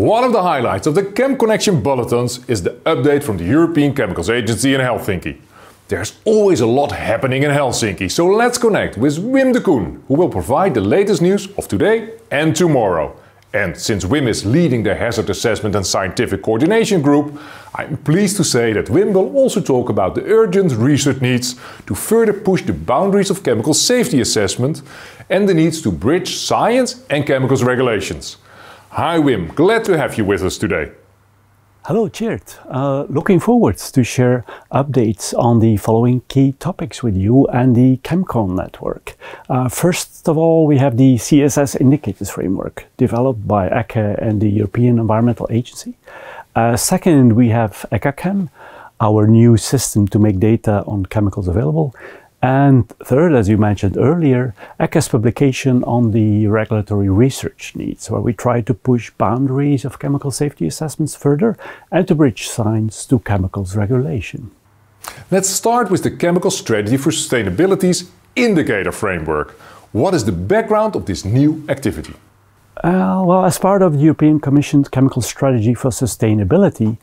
One of the highlights of the Chem Connection bulletins is the update from the European Chemicals Agency in Helsinki. There's always a lot happening in Helsinki, so let's connect with Wim de Coen, who will provide the latest news of today and tomorrow. And since Wim is leading the Hazard Assessment and Scientific Coordination Group, I'm pleased to say that Wim will also talk about the urgent research needs to further push the boundaries of chemical safety assessment and the needs to bridge science and chemicals regulations. Hi Wim, glad to have you with us today. Hello, Tjeerd. Uh, looking forward to share updates on the following key topics with you and the ChemCon network. Uh, first of all, we have the CSS Indicators Framework developed by ECHA and the European Environmental Agency. Uh, second, we have ECHAChem, our new system to make data on chemicals available. And third, as you mentioned earlier, ECHA's publication on the regulatory research needs, where we try to push boundaries of chemical safety assessments further and to bridge science to chemicals regulation. Let's start with the Chemical Strategy for Sustainability's indicator framework. What is the background of this new activity? Uh, well, as part of the European Commission's Chemical Strategy for Sustainability,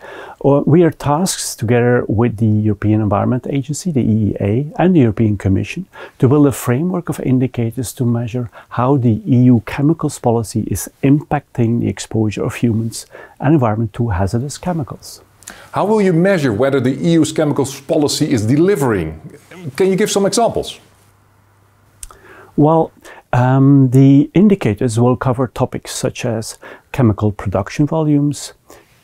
uh, we are tasked together with the European Environment Agency, the EEA, and the European Commission to build a framework of indicators to measure how the EU chemicals policy is impacting the exposure of humans and environment to hazardous chemicals. How will you measure whether the EU's chemicals policy is delivering? Can you give some examples? Well, um, the indicators will cover topics such as chemical production volumes,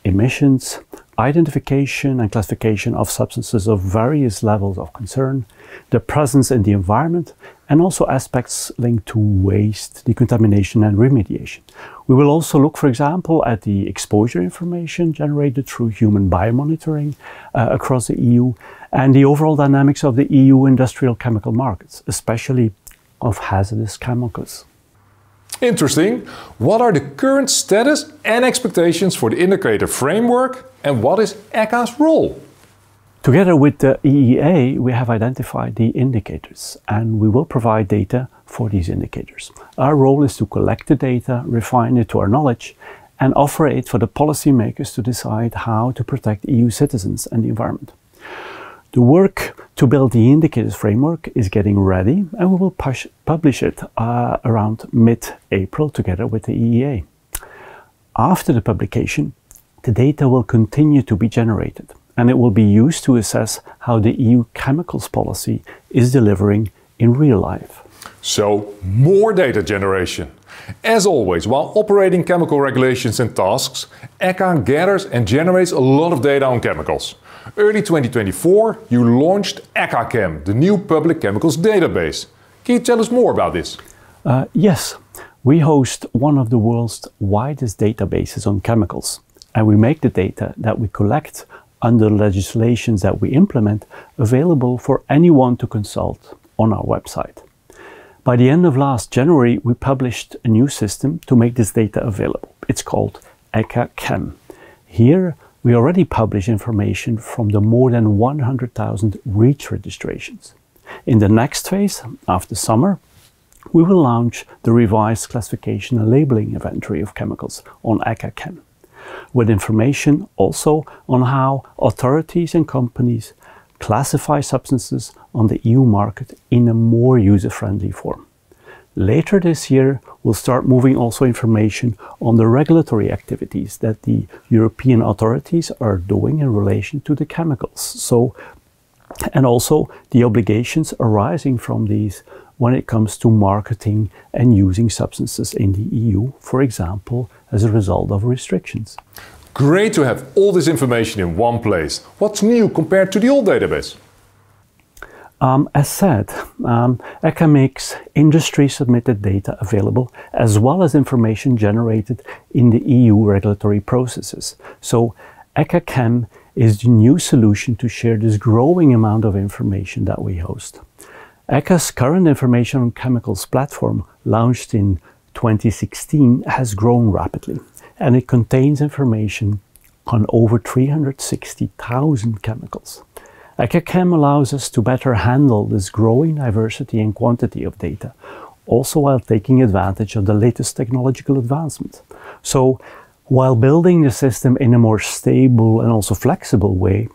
emissions, identification and classification of substances of various levels of concern, their presence in the environment, and also aspects linked to waste, decontamination, and remediation. We will also look, for example, at the exposure information generated through human biomonitoring uh, across the EU and the overall dynamics of the EU industrial chemical markets, especially of hazardous chemicals. Interesting. What are the current status and expectations for the indicator framework and what is ECHA's role? Together with the EEA, we have identified the indicators and we will provide data for these indicators. Our role is to collect the data, refine it to our knowledge, and offer it for the policymakers to decide how to protect EU citizens and the environment. The work to build the indicators framework is getting ready and we will push, publish it uh, around mid-April together with the EEA. After the publication, the data will continue to be generated and it will be used to assess how the EU chemicals policy is delivering in real life. So, more data generation. As always, while operating chemical regulations and tasks, ECHA gathers and generates a lot of data on chemicals. Early 2024, you launched ECHAChem, the new public chemicals database. Can you tell us more about this? Uh, yes, we host one of the world's widest databases on chemicals, and we make the data that we collect under legislations that we implement available for anyone to consult on our website. By the end of last January, we published a new system to make this data available. It's called ECHAChem. Here, we already publish information from the more than 100,000 REACH registrations. In the next phase, after summer, we will launch the revised classification and labeling inventory of chemicals on ECHAChem, with information also on how authorities and companies classify substances on the EU market in a more user-friendly form. Later this year, we'll start moving also information on the regulatory activities that the European authorities are doing in relation to the chemicals. So, and also the obligations arising from these when it comes to marketing and using substances in the EU, for example, as a result of restrictions. Great to have all this information in one place. What's new compared to the old database? Um, as said, um, ECHA makes industry submitted data available as well as information generated in the EU regulatory processes. So ECHAChem is the new solution to share this growing amount of information that we host. ECHA's current information on chemicals platform, launched in 2016, has grown rapidly and it contains information on over 360,000 chemicals. ECHAChem allows us to better handle this growing diversity and quantity of data, also while taking advantage of the latest technological advancement. So While building the system in a more stable and also flexible way,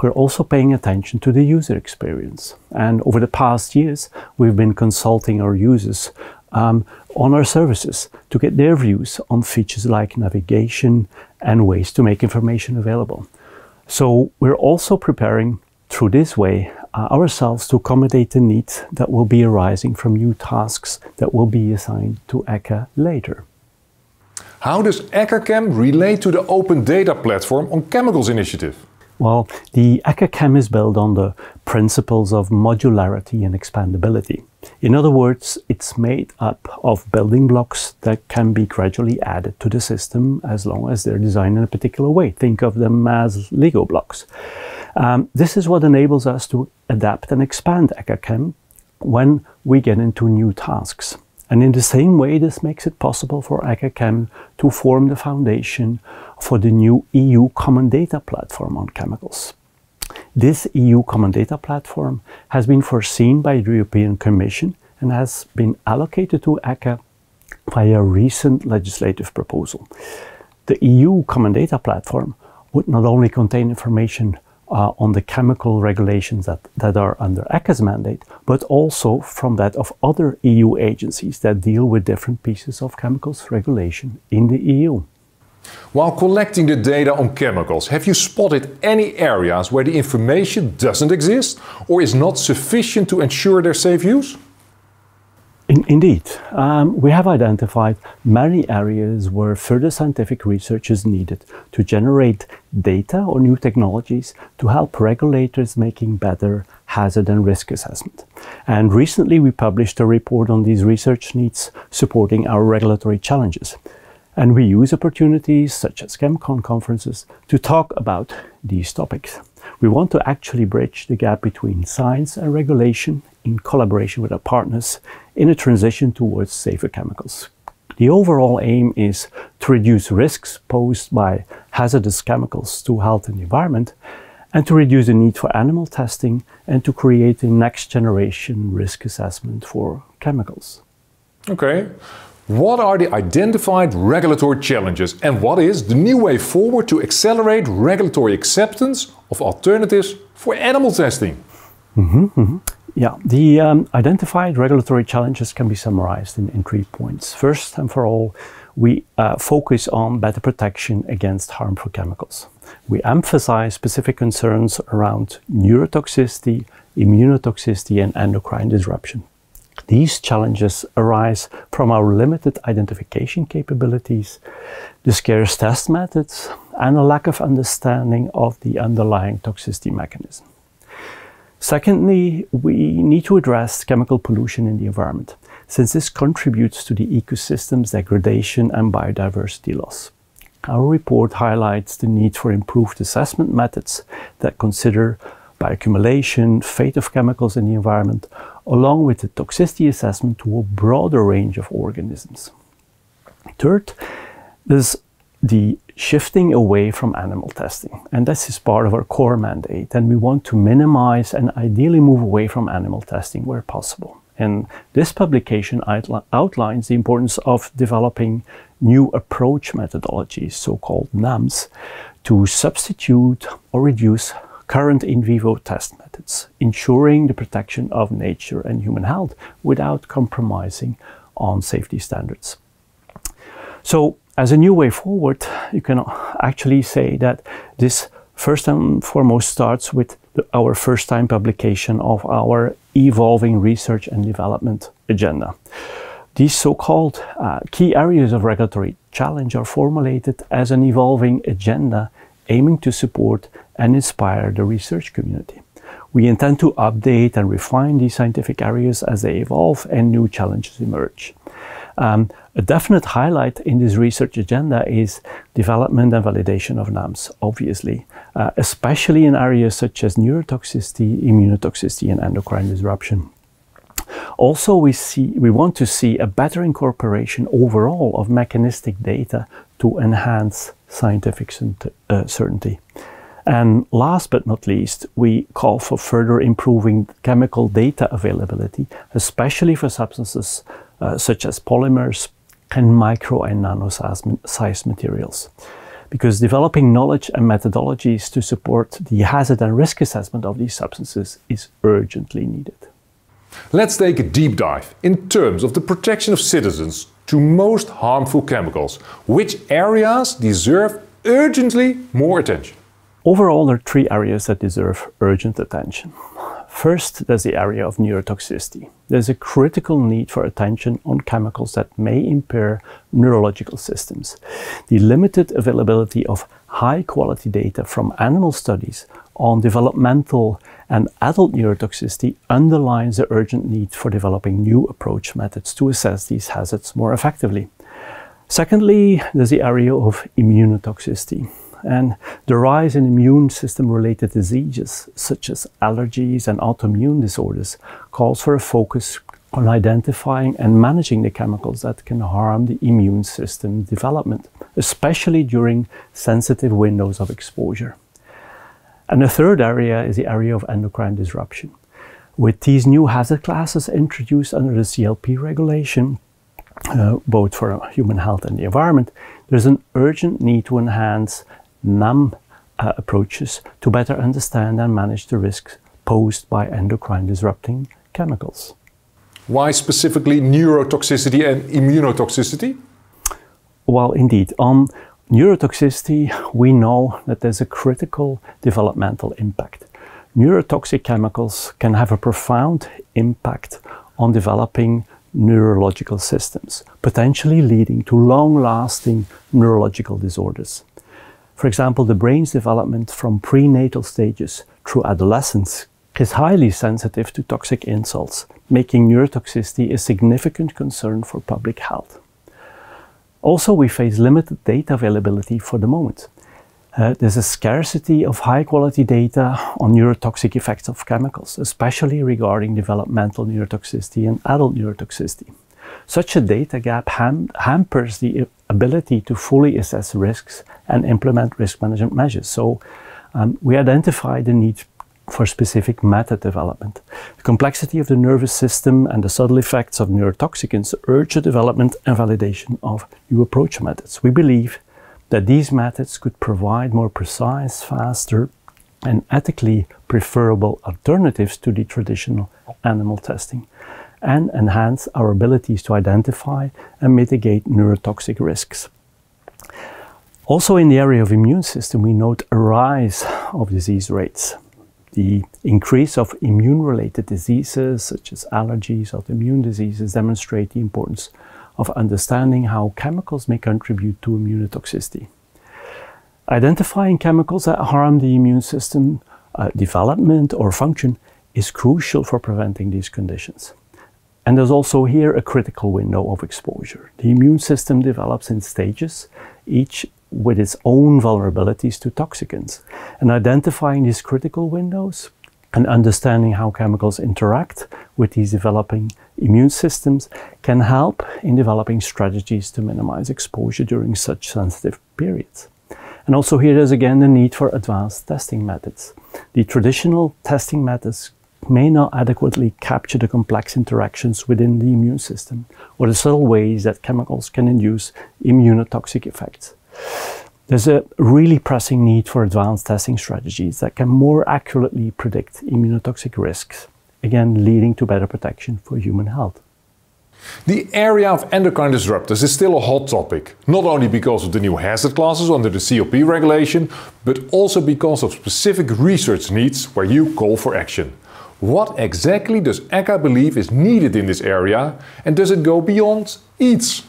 we're also paying attention to the user experience. And over the past years, we've been consulting our users um, on our services to get their views on features like navigation and ways to make information available. So we're also preparing through this way uh, ourselves to accommodate the needs that will be arising from new tasks that will be assigned to ECHA later. How does ECHAChem relate to the Open Data Platform on Chemicals initiative? Well, the ECHAChem is built on the principles of modularity and expandability. In other words, it's made up of building blocks that can be gradually added to the system as long as they're designed in a particular way. Think of them as Lego blocks. Um, this is what enables us to adapt and expand ECHAChem when we get into new tasks. And in the same way, this makes it possible for ECHAChem to form the foundation for the new EU Common Data Platform on chemicals. This EU Common Data Platform has been foreseen by the European Commission and has been allocated to ECHA via a recent legislative proposal. The EU Common Data Platform would not only contain information uh, on the chemical regulations that, that are under ECHA's mandate, but also from that of other EU agencies that deal with different pieces of chemicals regulation in the EU. While collecting the data on chemicals, have you spotted any areas where the information doesn't exist or is not sufficient to ensure their safe use? In, indeed, um, we have identified many areas where further scientific research is needed to generate data or new technologies to help regulators making better hazard and risk assessment. And recently we published a report on these research needs supporting our regulatory challenges. And we use opportunities such as ChemCon conferences to talk about these topics. We want to actually bridge the gap between science and regulation in collaboration with our partners in a transition towards safer chemicals. The overall aim is to reduce risks posed by hazardous chemicals to health and the environment and to reduce the need for animal testing and to create a next generation risk assessment for chemicals. Okay. What are the identified regulatory challenges and what is the new way forward to accelerate regulatory acceptance of alternatives for animal testing? Mm -hmm, mm -hmm. Yeah, the um, identified regulatory challenges can be summarized in, in, three points. First and for all, we uh, focus on better protection against harmful chemicals. We emphasize specific concerns around neurotoxicity, immunotoxicity, and endocrine disruption. These challenges arise from our limited identification capabilities, the scarce test methods, and a lack of understanding of the underlying toxicity mechanism. Secondly, we need to address chemical pollution in the environment, since this contributes to the ecosystem's degradation and biodiversity loss. Our report highlights the need for improved assessment methods that consider bioaccumulation, fate of chemicals in the environment, along with the toxicity assessment to a broader range of organisms. Third, there's the shifting away from animal testing. And this is part of our core mandate. And we want to minimize and ideally move away from animal testing where possible. And this publication outlines the importance of developing new approach methodologies, so-called NAMs, to substitute or reduce current in vivo test methods, ensuring the protection of nature and human health without compromising on safety standards. So as a new way forward, you can actually say that this first and foremost starts with the, our first time publication of our evolving research and development agenda. These so-called uh, key areas of regulatory challenge are formulated as an evolving agenda aiming to support and inspire the research community. We intend to update and refine these scientific areas as they evolve and new challenges emerge. Um, a definite highlight in this research agenda is development and validation of NAMs, obviously, uh, especially in areas such as neurotoxicity, immunotoxicity, and endocrine disruption. Also, we, see, we want to see a better incorporation overall of mechanistic data to enhance scientific uh, certainty. And last but not least, we call for further improving chemical data availability, especially for substances uh, such as polymers, and micro and nano sized materials. Because developing knowledge and methodologies to support the hazard and risk assessment of these substances is urgently needed. Let's take a deep dive in terms of the protection of citizens to most harmful chemicals. Which areas deserve urgently more attention? Overall, there are three areas that deserve urgent attention. First, there's the area of neurotoxicity. There's a critical need for attention on chemicals that may impair neurological systems. The limited availability of high quality data from animal studies on developmental and adult neurotoxicity underlines the urgent need for developing new approach methods to assess these hazards more effectively. Secondly, there's the area of immunotoxicity. And the rise in immune system related diseases, such as allergies and autoimmune disorders, calls for a focus on identifying and managing the chemicals that can harm the immune system development, especially during sensitive windows of exposure. And the third area is the area of endocrine disruption. With these new hazard classes introduced under the CLP regulation, uh, both for human health and the environment, there's an urgent need to enhance NAM uh, approaches to better understand and manage the risks posed by endocrine disrupting chemicals. Why specifically neurotoxicity and immunotoxicity? Well, indeed. On neurotoxicity, we know that there's a critical developmental impact. Neurotoxic chemicals can have a profound impact on developing neurological systems, potentially leading to long lasting neurological disorders. For example, the brain's development from prenatal stages through adolescence is highly sensitive to toxic insults, making neurotoxicity a significant concern for public health. Also, we face limited data availability for the moment. Uh, there's a scarcity of high quality data on neurotoxic effects of chemicals, especially regarding developmental neurotoxicity and adult neurotoxicity. Such a data gap ham hampers the ability to fully assess risks and implement risk management measures. So um, we identify the need for specific method development. The complexity of the nervous system and the subtle effects of neurotoxicants urge the development and validation of new approach methods. We believe that these methods could provide more precise, faster, and ethically preferable alternatives to the traditional animal testing and enhance our abilities to identify and mitigate neurotoxic risks. Also in the area of immune system, we note a rise of disease rates. The increase of immune-related diseases such as allergies, autoimmune diseases demonstrate the importance of understanding how chemicals may contribute to immunotoxicity. Identifying chemicals that harm the immune system uh, development or function is crucial for preventing these conditions. And there's also here a critical window of exposure. The immune system develops in stages, each with its own vulnerabilities to toxicants. And identifying these critical windows and understanding how chemicals interact with these developing immune systems can help in developing strategies to minimize exposure during such sensitive periods. And also here is again the need for advanced testing methods. The traditional testing methods may not adequately capture the complex interactions within the immune system or the subtle ways that chemicals can induce immunotoxic effects. There's a really pressing need for advanced testing strategies that can more accurately predict immunotoxic risks, again leading to better protection for human health. The area of endocrine disruptors is still a hot topic, not only because of the new hazard classes under the CLP regulation, but also because of specific research needs where you call for action. What exactly does ECHA believe is needed in this area and does it go beyond EATS?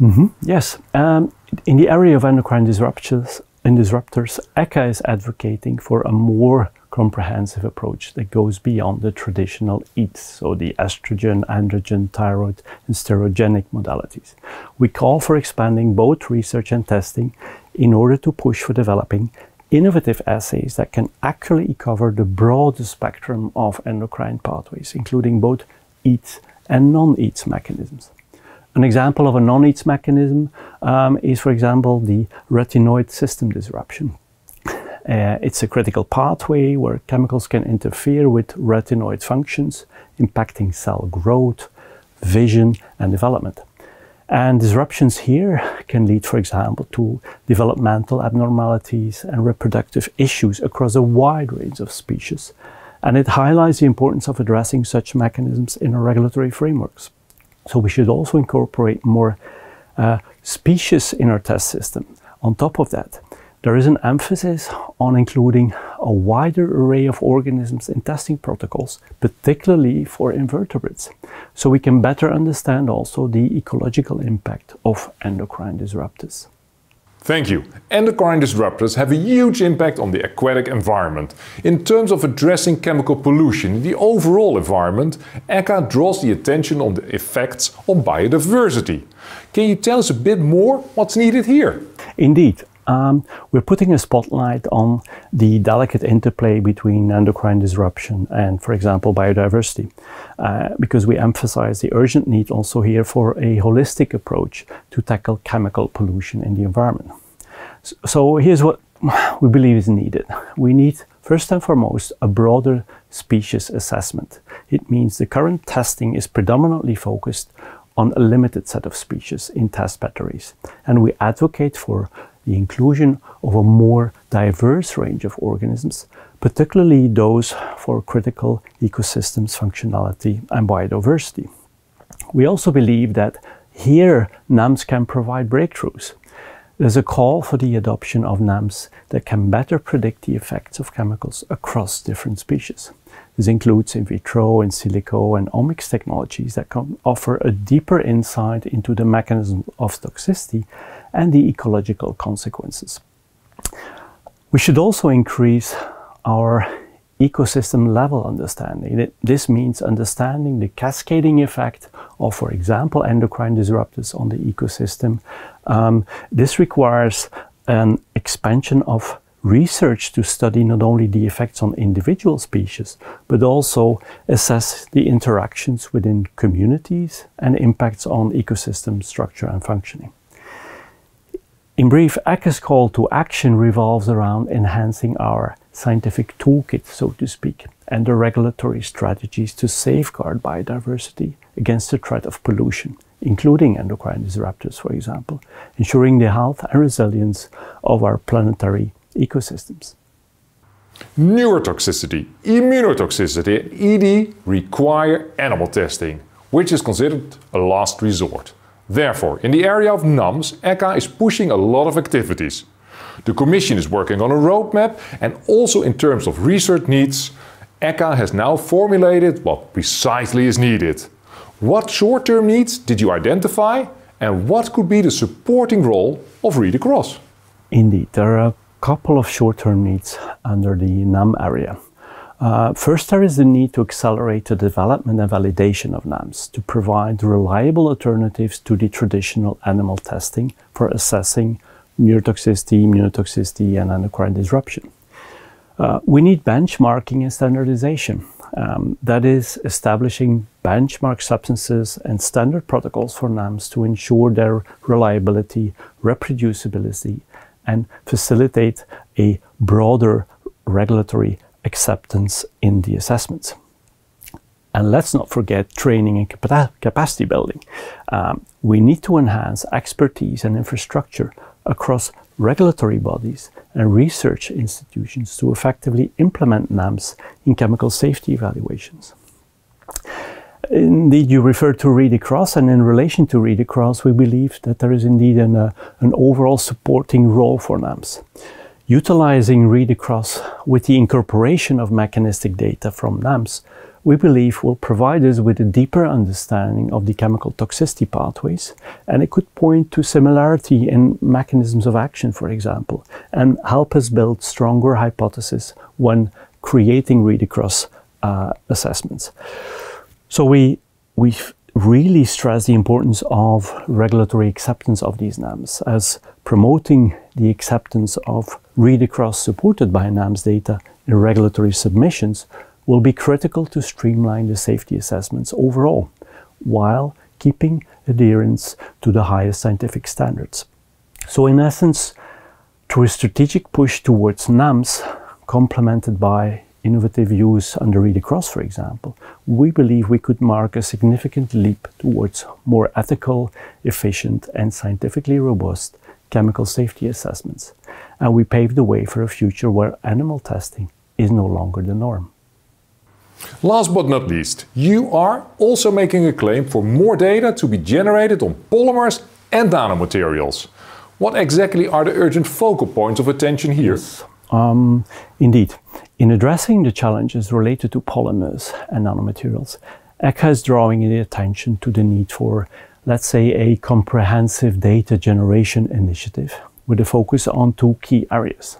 Mm -hmm. Yes. Um, in the area of endocrine disruptors, in disruptors, ECHA is advocating for a more comprehensive approach that goes beyond the traditional EATS, so the estrogen, androgen, thyroid, and steroidogenic modalities. We call for expanding both research and testing in order to push for developing innovative assays that can accurately cover the broad spectrum of endocrine pathways, including both EATS and non-EATS mechanisms. An example of a non-EATS mechanism um, is, for example, the retinoid system disruption. Uh, it's a critical pathway where chemicals can interfere with retinoid functions, impacting cell growth, vision, and development. And disruptions here can lead, for example, to developmental abnormalities and reproductive issues across a wide range of species. And it highlights the importance of addressing such mechanisms in our regulatory frameworks. So we should also incorporate more uh, species in our test system. On top of that, there is an emphasis on including a wider array of organisms in testing protocols, particularly for invertebrates, so we can better understand also the ecological impact of endocrine disruptors. Thank you. Endocrine disruptors have a huge impact on the aquatic environment. In terms of addressing chemical pollution in the overall environment, ECHA draws the attention on the effects on biodiversity. Can you tell us a bit more what's needed here? Indeed. Um, we're putting a spotlight on the delicate interplay between endocrine disruption and, for example, biodiversity, uh, because we emphasize the urgent need also here for a holistic approach to tackle chemical pollution in the environment. So, so here's what we believe is needed. We need, first and foremost, a broader species assessment. It means the current testing is predominantly focused on a limited set of species in test batteries, and we advocate for the inclusion of a more diverse range of organisms, particularly those for critical ecosystems functionality and biodiversity. We also believe that here NAMs can provide breakthroughs. There's a call for the adoption of NAMs that can better predict the effects of chemicals across different species. This includes in vitro, in silico, and omics technologies that can offer a deeper insight into the mechanism of toxicity and the ecological consequences. We should also increase our ecosystem level understanding. This means understanding the cascading effect of, for example, endocrine disruptors on the ecosystem. Um, this requires an expansion of research to study not only the effects on individual species, but also assess the interactions within communities and impacts on ecosystem structure and functioning. In brief, ECHA's call to action revolves around enhancing our scientific toolkit, so to speak, and the regulatory strategies to safeguard biodiversity against the threat of pollution, including endocrine disruptors, for example, ensuring the health and resilience of our planetary ecosystems. Neurotoxicity, immunotoxicity, and ED require animal testing, which is considered a last resort. Therefore, in the area of NAMs, ECHA is pushing a lot of activities. The Commission is working on a roadmap and also in terms of research needs, ECHA has now formulated what precisely is needed. What short-term needs did you identify and what could be the supporting role of Read Across? Indeed, there are couple of short-term needs under the NAM area. Uh, first, there is the need to accelerate the development and validation of NAMs to provide reliable alternatives to the traditional animal testing for assessing neurotoxicity, immunotoxicity, and endocrine disruption. Uh, we need benchmarking and standardization. Um, that is, establishing benchmark substances and standard protocols for NAMs to ensure their reliability, reproducibility, and facilitate a broader regulatory acceptance in the assessments. And let's not forget training and capacity building. Um, we need to enhance expertise and infrastructure across regulatory bodies and research institutions to effectively implement NAMs in chemical safety evaluations. Indeed, you refer to Read Across, and in relation to Read Across, we believe that there is indeed an, uh, an overall supporting role for NAMs. Utilizing Read Across with the incorporation of mechanistic data from NAMS, we believe will provide us with a deeper understanding of the chemical toxicity pathways, and it could point to similarity in mechanisms of action, for example, and help us build stronger hypotheses when creating Read Across uh, assessments. So we we really stress the importance of regulatory acceptance of these NAMs as promoting the acceptance of read across supported by NAMS data in regulatory submissions will be critical to streamline the safety assessments overall, while keeping adherence to the highest scientific standards. So in essence, through a strategic push towards NAMS, complemented by innovative use under Read Across, for example, we believe we could mark a significant leap towards more ethical, efficient, and scientifically robust chemical safety assessments. And we pave the way for a future where animal testing is no longer the norm. Last but not least, you are also making a claim for more data to be generated on polymers and nanomaterials. What exactly are the urgent focal points of attention here? Yes. Um, indeed. In addressing the challenges related to polymers and nanomaterials, ECHA is drawing the attention to the need for, let's say, a comprehensive data generation initiative with a focus on two key areas.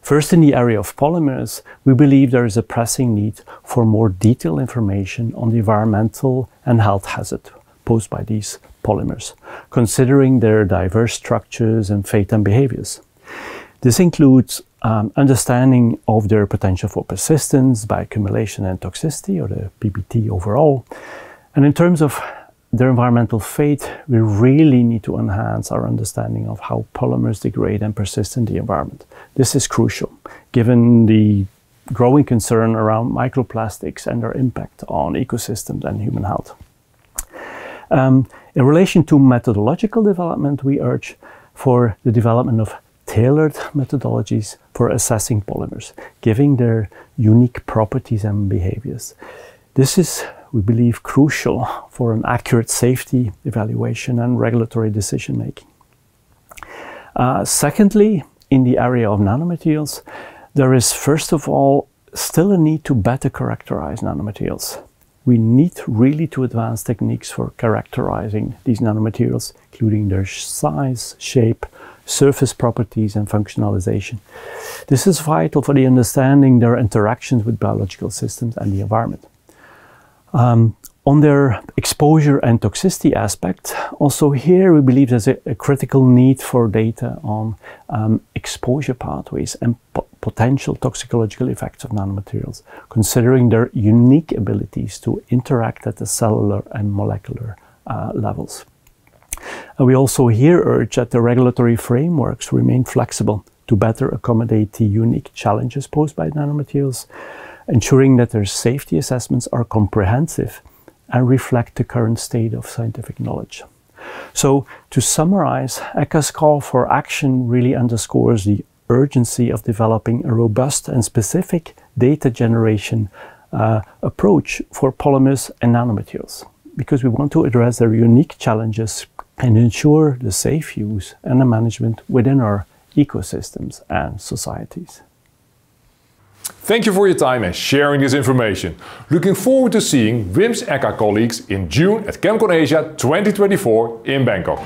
First, in the area of polymers, we believe there is a pressing need for more detailed information on the environmental and health hazard posed by these polymers, considering their diverse structures and fate and behaviors. This includes um, understanding of their potential for persistence, bioaccumulation, and toxicity, or the PBT overall. And in terms of their environmental fate, we really need to enhance our understanding of how polymers degrade and persist in the environment. This is crucial, given the growing concern around microplastics and their impact on ecosystems and human health. Um, in relation to methodological development, we urge for the development of tailored methodologies for assessing polymers, giving their unique properties and behaviors. This is, we believe, crucial for an accurate safety evaluation and regulatory decision making. Uh, secondly, in the area of nanomaterials, there is first of all still a need to better characterize nanomaterials we need really to advance techniques for characterizing these nanomaterials, including their size, shape, surface properties, and functionalization. This is vital for the understanding their interactions with biological systems and the environment. Um, on their exposure and toxicity aspect, also here we believe there's a, a critical need for data on um, exposure pathways and po potential toxicological effects of nanomaterials, considering their unique abilities to interact at the cellular and molecular uh, levels. And we also here urge that the regulatory frameworks remain flexible to better accommodate the unique challenges posed by nanomaterials, ensuring that their safety assessments are comprehensive and reflect the current state of scientific knowledge. So, to summarize, ECHA's call for action really underscores the urgency of developing a robust and specific data generation uh, approach for polymers and nanomaterials because we want to address their unique challenges and ensure the safe use and the management within our ecosystems and societies. Thank you for your time and sharing this information. Looking forward to seeing Wim's ECHA colleagues in June at ChemCon Asia 2024 in Bangkok.